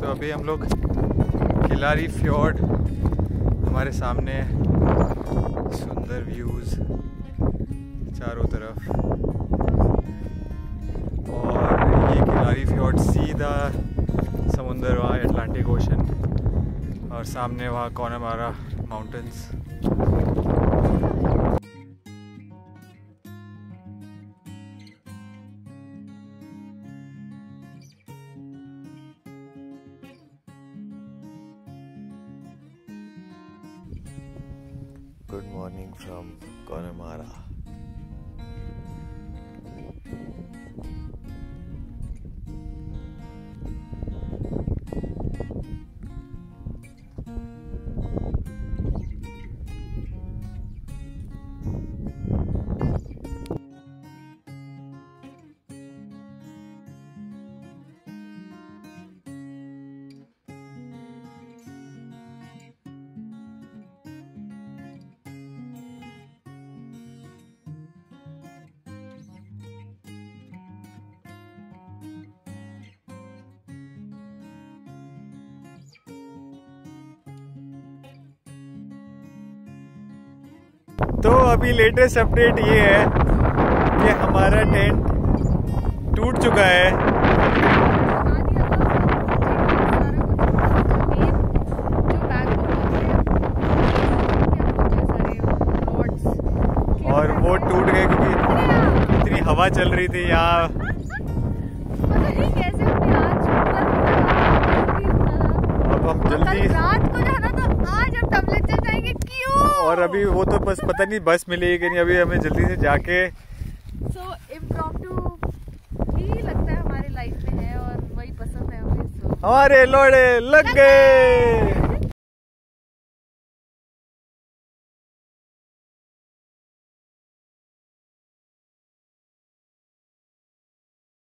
तो अभी हम लोग खिलारी फ्योर्ड हमारे सामने सुंदर व्यूज़ चारों तरफ़। और ये किलारी फ्योर्ड सीधा समुंदर वहाँ अटलांटिक ओशन और सामने वहाँ Connemara mountains Good morning from Connemara. तो अभी लेटेस्ट अपडेट ये है कि हमारा टेंट टूट चुका है। और वो टूट गए क्योंकि इतनी हवा चल रही थी यहाँ अब हम जल्दी रात को जाना तो आज हम टेम्परेचर जाएँगे क्यों और अभी वो तो बस पता नहीं बस मिलेगी कि नहीं अभी हमें जल्दी से जाके सो इम्प्रॉम्प्टू ही लगता है हमारे लाइफ में है और वही पसंद है हमें so- हमारे लोड़े लग गए।